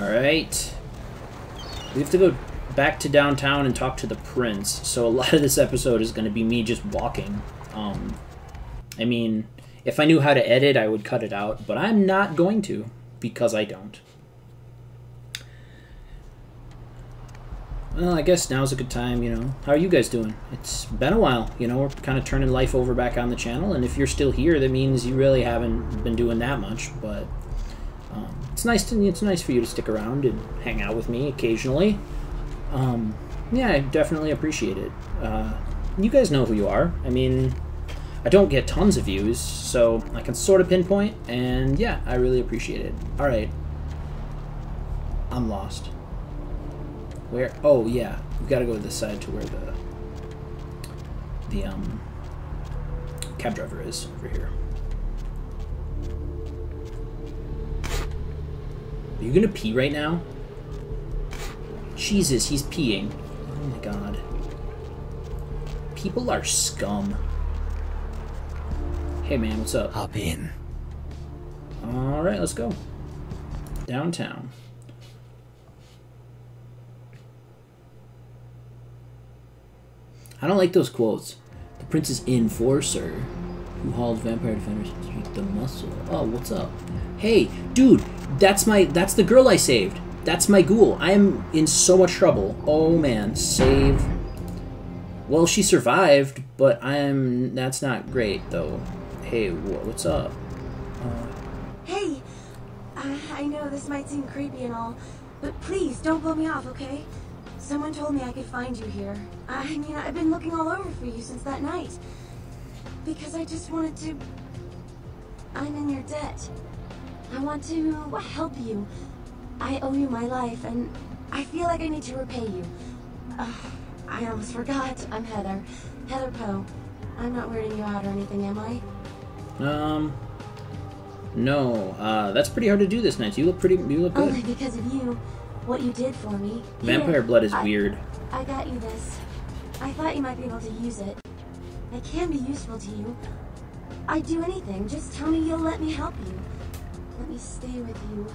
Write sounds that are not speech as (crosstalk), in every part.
Alright. We have to go back to downtown and talk to the prince, so a (laughs) lot of this episode is going to be me just walking. Um, I mean, if I knew how to edit, I would cut it out, but I'm not going to, because I don't. Well, I guess now's a good time, you know. How are you guys doing? It's been a while, you know, we're kind of turning life over back on the channel, and if you're still here, that means you really haven't been doing that much, but it's nice to it's nice for you to stick around and hang out with me occasionally. Um, yeah, I definitely appreciate it. Uh, you guys know who you are. I mean, I don't get tons of views, so I can sort of pinpoint, and yeah, I really appreciate it. All right, I'm lost. Where? Oh yeah, we got to go to this side to where the the um cab driver is over here. Are you gonna pee right now? Jesus, he's peeing. Oh my god. People are scum. Hey man, what's up? Hop in. Alright, let's go. Downtown. I don't like those quotes. The prince is in for, enforcer, who hauled vampire defenders the muscle. Oh, what's up? Hey, dude, that's my that's the girl I saved. That's my ghoul. I am in so much trouble. Oh man, save. Well, she survived, but I'm. That's not great though. Hey, wh- what's up? Hey, uh, I know this might seem creepy and all, but please don't blow me off, okay? Someone told me I could find you here. I mean, I've been looking all over for you since that night. Because I just wanted to. I'm in your debt. I want to help you. I owe you my life, and I feel like I need to repay you. Uh, I almost forgot. I'm Heather. Heather Poe. I'm not weirding you out or anything, am I? Um. No, uh, that's pretty hard to do this night. You look pretty. You look Only good. because of you. What you did for me. Vampire Here, blood is I- weird. I got you this. I thought you might be able to use it. It can be useful to you. I'd do anything. Just tell me you'll let me help you. Let me stay with you.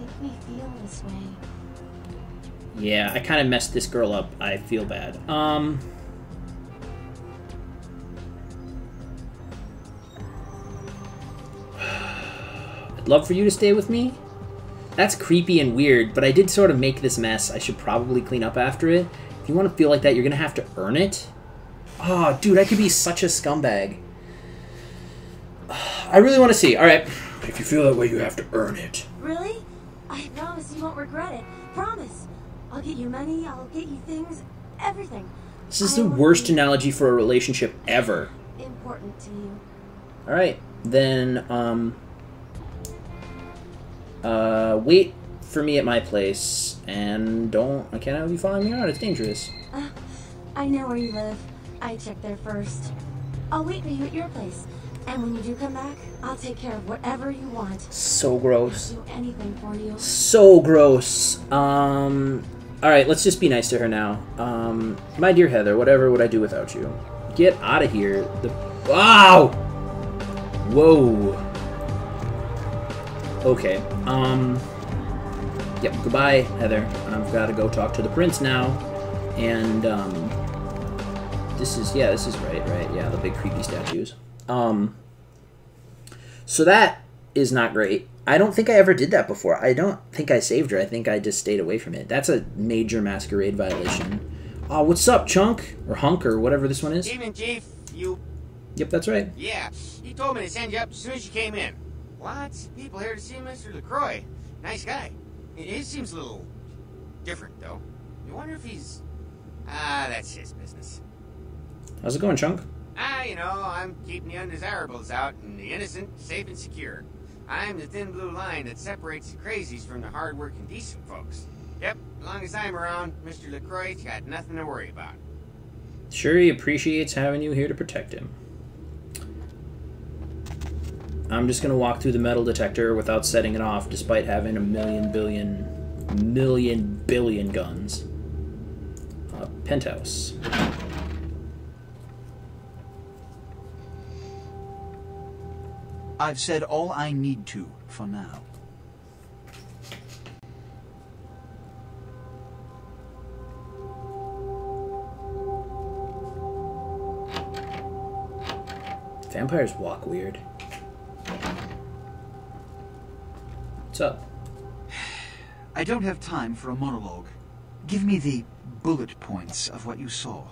Make me feel this way. Yeah, I kind of messed this girl up. I feel bad. Um. (sighs) I'd love for you to stay with me. That's creepy and weird, but I did sort of make this mess. I should probably clean up after it. If you want to feel like that, you're gonna have to earn it. Oh, dude, I could be such a scumbag. I really want to see. All right, if you feel that way, you have to earn it. Really? I promise you won't regret it. Promise. I'll get you money. I'll get you things. Everything. This is I the worst analogy for a relationship ever. Important to you. All right, then um, uh, wait for me at my place, and don't. I can't have you following me around. It's dangerous. Uh, I know where you live. I checked there first. I'll wait for you at your place. And when you do come back, I'll take care of whatever you want. So gross. Do anything for you. So gross. Um. All right, let's just be nice to her now. Um, my dear Heather, whatever would I do without you? Get out of here. The wow. Whoa. Okay. Um. Yep. Goodbye, Heather. I've got to go talk to the prince now, and um. This is yeah. This is right. Right. Yeah. The big creepy statues. Um. So that is not great. I don't think I ever did that before. I don't think I saved her. I think I just stayed away from it. That's a major masquerade violation. Oh, what's up, Chunk? Or Hunk, or whatever this one is? Evening, Chief. You. Yep, that's right. Yeah. He told me to send you up as soon as you came in. Lots of People here to see Mr. LaCroix. Nice guy. He, seems a little different, though. You wonder if he's. Ah, that's his business. How's it going, Chunk? Ah, you know, I'm keeping the undesirables out and the innocent safe and secure. I'm the thin blue line that separates the crazies from the hard-working, decent folks. Yep, as long as I'm around, Mr. LaCroix's got nothing to worry about. Sure, he appreciates having you here to protect him. I'm just gonna walk through the metal detector without setting it off, despite having a million billion, million billion guns. Uh, penthouse. I've said all I need to for now. Vampires walk weird. What's up? I don't have time for a monologue. Give me the bullet points of what you saw.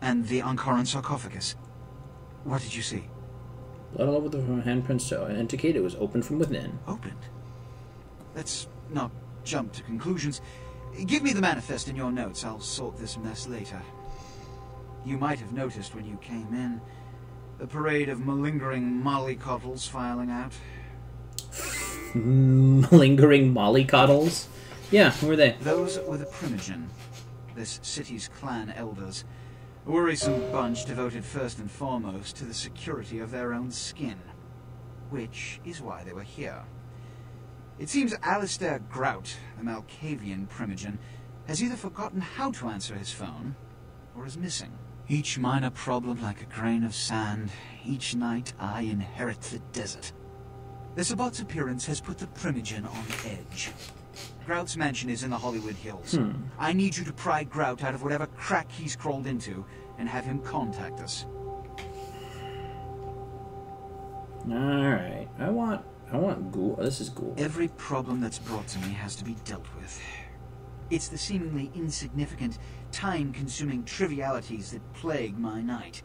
And the Ankaran sarcophagus. What did you see? Blood all over the handprints to indicate it was opened from within. Opened. Let's not jump to conclusions. Give me the manifest in your notes. I'll sort this mess later. You might have noticed when you came in a parade of malingering mollycoddles filing out. (laughs) malingering mollycoddles? Yeah, who are they? Those were the Primogen, this city's clan elders. A worrisome bunch devoted first and foremost to the security of their own skin. Which is why they were here. It seems Alistair Grout, the Malkavian Primogen, has either forgotten how to answer his phone, or is missing. Each minor problem like a grain of sand, each night I inherit the desert. The Sabbat's appearance has put the Primogen on edge. Grout's mansion is in the Hollywood Hills. Hmm. I need you to pry Grout out of whatever crack he's crawled into and have him contact us. Alright. I want I want ghoul this is ghoul. Every problem that's brought to me has to be dealt with. It's the seemingly insignificant, time-consuming trivialities that plague my night.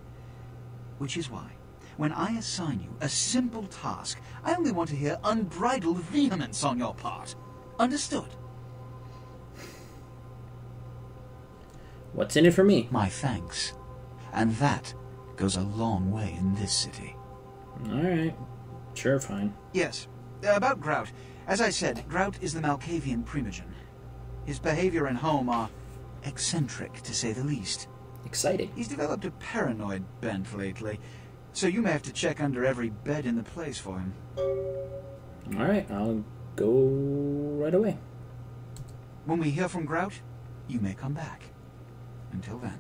Which is why, when I assign you a simple task, I only want to hear unbridled vehemence on your part. Understood? What's in it for me? My thanks. And that goes a long way in this city. Alright. Sure, fine. Yes. Uh, about Grout. As I said, Grout is the Malkavian Primogen. His behavior and home are eccentric, to say the least. Exciting. He's developed a paranoid bent lately, so you may have to check under every bed in the place for him. Alright, I'll go right away. When we hear from Grout, you may come back. Until then.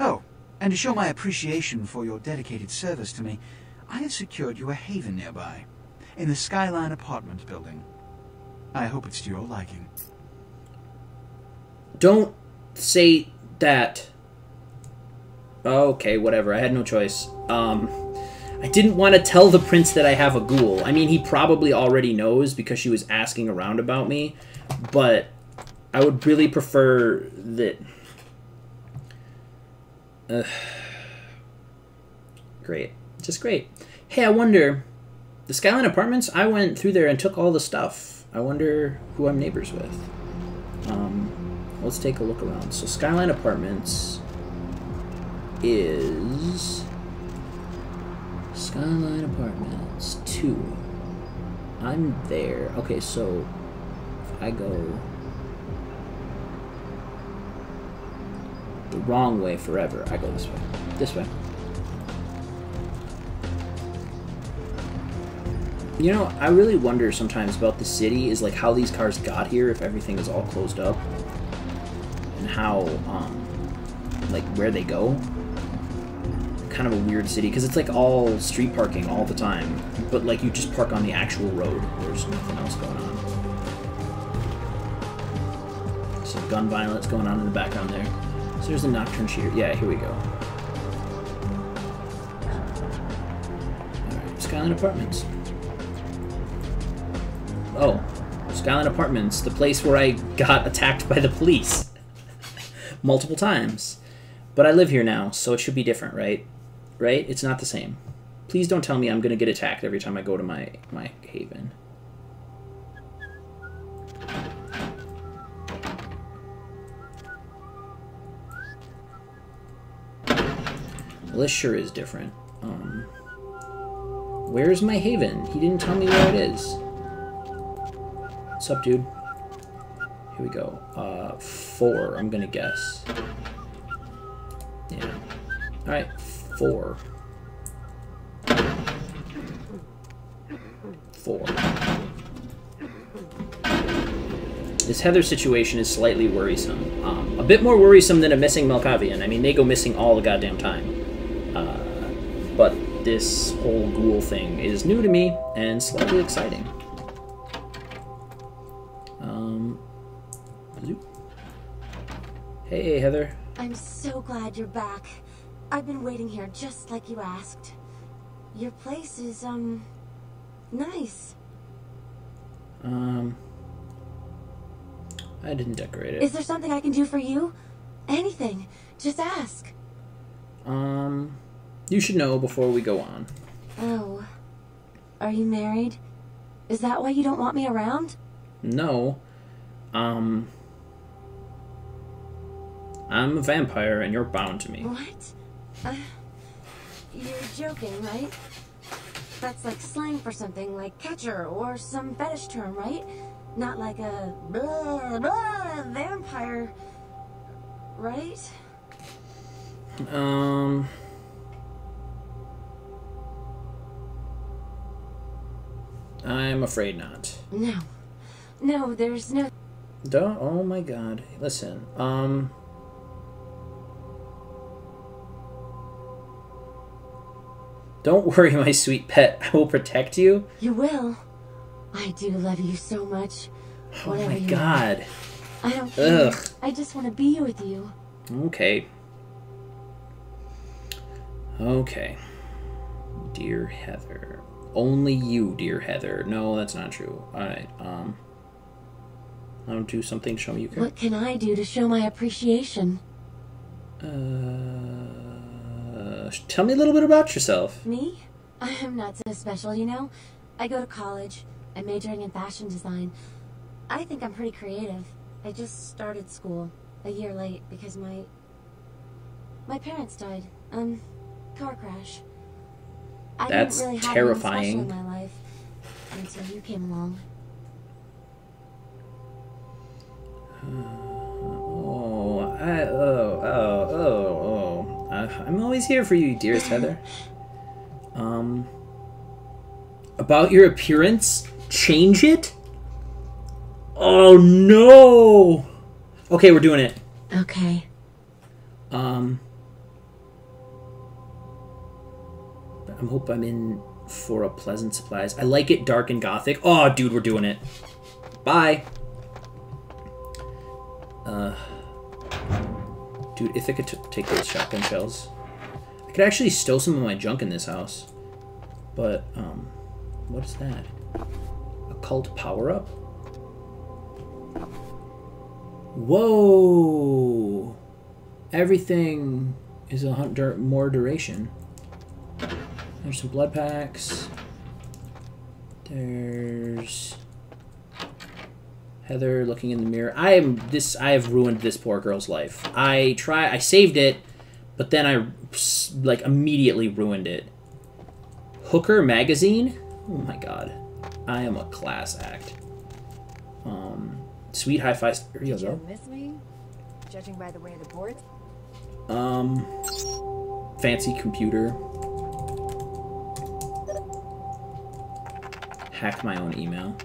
Oh, and to show my appreciation for your dedicated service to me, I have secured you a haven nearby, in the Skyline apartment building. I hope it's to your liking. Don't say that. Okay, whatever. I had no choice. Um, I didn't want to tell the prince that I have a ghoul. I mean, he probably already knows because she was asking around about me, but I would really prefer that. Great. Just great. Hey, I wonder. The Skyline Apartments, I went through there and took all the stuff. I wonder who I'm neighbors with. Um, let's take a look around. So, Skyline Apartments is. Skyline Apartments 2. I'm there. Okay, so if I go the wrong way forever, I go this way. This way. You know, I really wonder sometimes about the city is like how these cars got here if everything is all closed up and how um like where they go. Kind of a weird city because it's like all street parking all the time, but like you just park on the actual road. There's nothing else going on. Some gun violence going on in the background there. So there's a nocturne shear. Yeah, here we go. Alright, Skyline Apartments. Oh, Skyline Apartments, the place where I got attacked by the police (laughs) multiple times. But I live here now, so it should be different, right? Right? It's not the same. Please don't tell me I'm gonna get attacked every time I go to my my haven. Well, this sure is different. Um, where's my haven? He didn't tell me where it is. What's up, dude? Here we go. Uh, four, I'm gonna guess. Yeah. Alright, four. Four. This Heather situation is slightly worrisome. Um, a bit more worrisome than a missing Malkavian. I mean, they go missing all the goddamn time. Uh, but this whole ghoul thing is new to me and slightly exciting. Um. Hey, Heather. I'm so glad you're back. I've been waiting here just like you asked. Your place is, um, nice. Um, I didn't decorate it. Is there something I can do for you? Anything. Just ask. Um, you should know before we go on. Oh. Are you married? Is that why you don't want me around? No. Um, I'm a vampire and you're bound to me. What? Uh, you're joking, right? That's like slang for something like catcher or some fetish term, right? Not like a blah, blah, vampire, right? Um. I'm afraid not. No. No, there's no. Duh, oh my god. Listen, um. Don't (laughs) worry, my sweet pet. I will protect you. You will. I do love you so much. Oh Whatever my god. I don't care. Ugh. I just want to be with you. Okay. Okay. Dear Heather. Only you, dear Heather. No, that's not true. Alright, um. I'll do something to show me you care. What can I do to show my appreciation? Uh, tell me a little bit about yourself. Me? I'm not so special, you know? I go to college. I'm majoring in fashion design. I think I'm pretty creative. I just started school a year late because my my parents died. Um, car crash. I That's didn't really have terrifying. special in my life until you came along. Oh, I, oh, oh, oh, I'm always here for you, dearest Heather. Um, about your appearance? Change it? Oh no! Okay, we're doing it. Okay. Um, I hope I'm in for a pleasant surprise. I like it dark and gothic. Oh, dude, we're doing it. Bye. Uh, dude, if I could t- take those shotgun shells, could actually stow some of my junk in this house. But um, what is that? Occult power up. Whoa! Everything is a hunt dur- more duration. There's some blood packs. There's Heather looking in the mirror. I am this. I have ruined this poor girl's life. I try. I saved it, but then I, like immediately ruined it. Hooker magazine. Oh my god, I am a class act. Um, sweet hi-fi. Here you Did you go. miss me? Judging by the way the board. Um, fancy computer. Hack my own email.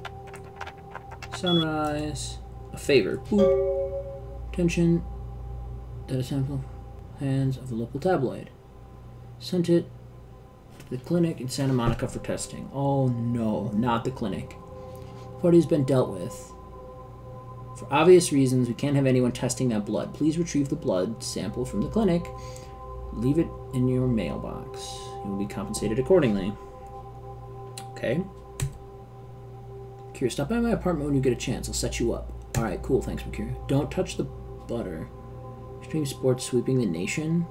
Sunrise. A favor. Boop. Attention. Data sample. Hands of the local tabloid. Sent it to the clinic in Santa Monica for testing. Oh no, not the clinic. The Party's been dealt with. For obvious reasons, we can't have anyone testing that blood. Please retrieve the blood sample from the clinic. Leave it in your mailbox. You will be compensated accordingly. Okay. Mercurio, stop by my apartment when you get a chance. I'll set you up. Alright, cool. Thanks, Mercurio. Don't touch the butter. Extreme sports sweeping the nation.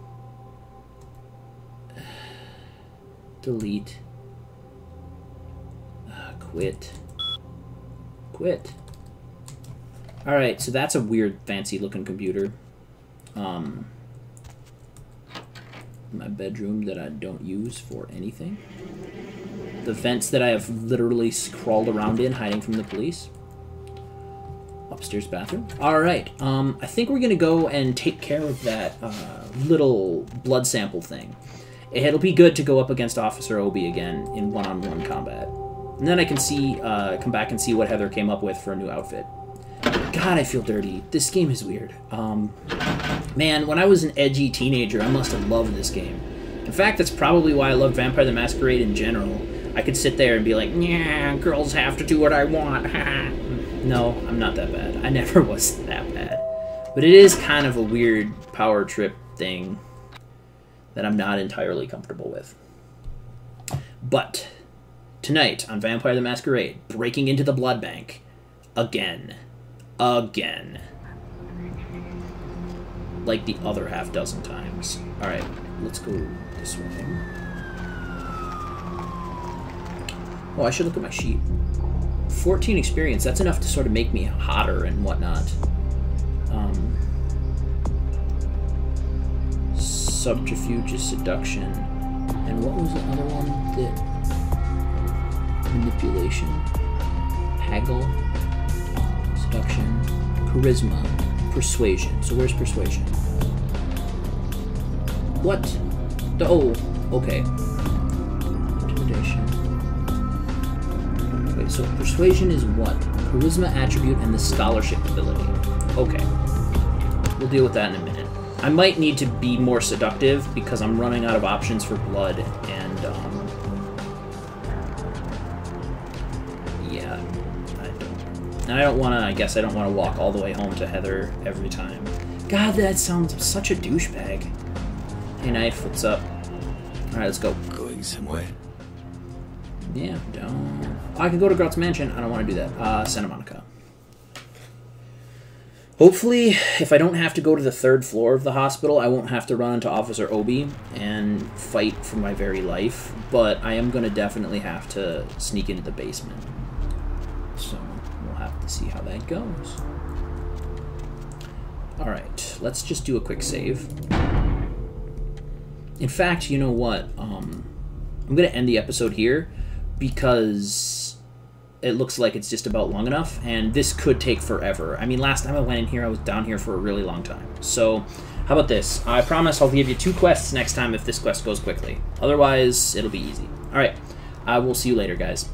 (sighs) Delete. Uh, quit. Quit. Alright, so that's a weird, fancy looking computer. Um, my bedroom that I don't use for anything. The vents that I have literally crawled around in, hiding from the police. Upstairs bathroom. Alright, um, I think we're gonna go and take care of that uh, little blood sample thing. It'll be good to go up against Officer Obi again in one-on-one combat. And then I can see, uh, come back and see what Heather came up with for a new outfit. God, I feel dirty. This game is weird. Um, man, when I was an edgy teenager, I must have loved this game. In fact, that's probably why I love Vampire the Masquerade in general. I could sit there and be like, yeah, girls have to do what I want. (laughs) no, I'm not that bad. I (laughs) never was that bad. But it is kind of a weird power trip thing. that I'm not entirely comfortable with. But tonight on Vampire the Masquerade, breaking into the blood bank again. Again. Like the other half dozen times. Alright, let's go this way. Oh, I should look at my sheet. 14 experience, that's enough to sort of make me hotter and whatnot. Um, subterfuge is seduction. And what was the other one that... Manipulation. Haggle. Seduction. Charisma. Persuasion. So where's persuasion? What? The, oh, okay. So persuasion is what? Charisma attribute and the scholarship ability. Okay. We'll deal with that in a minute. I might need to be more seductive because I'm running out of options for blood and, um... Yeah. I don't... And I don't want to, I guess I don't want to walk all the way home to Heather every time. God, that sounds such a douchebag. Hey, Knife, what's up? Alright, let's go. Going somewhere. Yeah, don't... I could go to Grout's Mansion. I don't want to do that. Uh, Santa Monica. Hopefully, if I don't have to go to the third floor of the hospital, I won't have to run into Officer Obi and fight for my very life. But I am going to definitely have to sneak into the basement. So, we'll have to see how that goes. Alright, let's just do a quick save. In fact, you know what? Um, I'm going to end the episode here because it looks like it's just about long enough, and this could take forever. I mean, last time I went in here, I was down here for a really long time. So, how about this? I promise I'll give you two quests next time if this quest goes quickly. Otherwise, it'll be easy. Alright, I will see you later, guys.